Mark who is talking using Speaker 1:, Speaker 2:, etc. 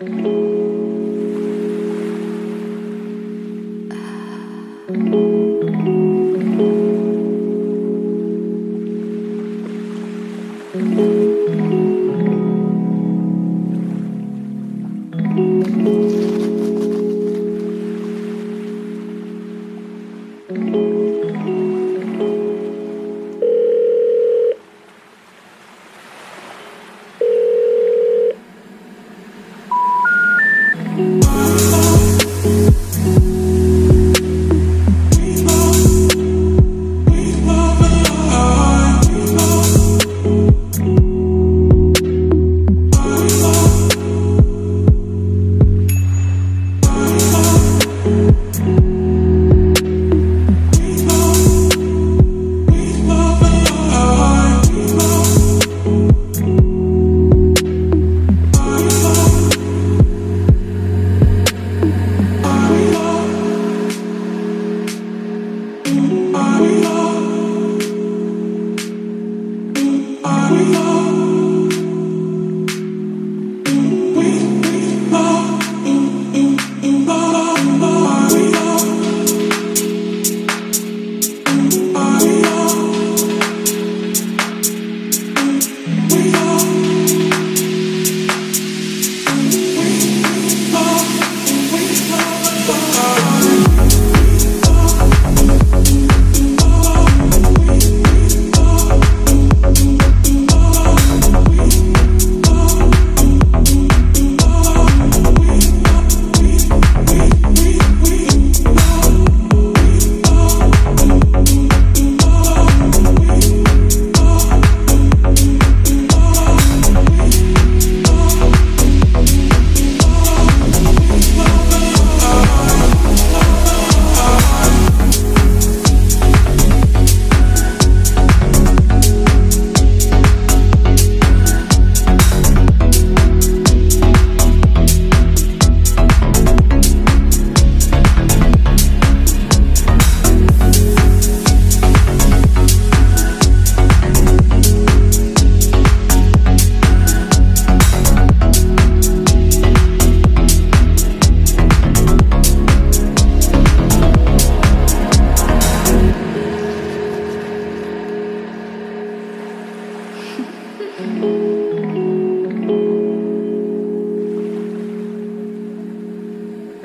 Speaker 1: Mm-hmm. You.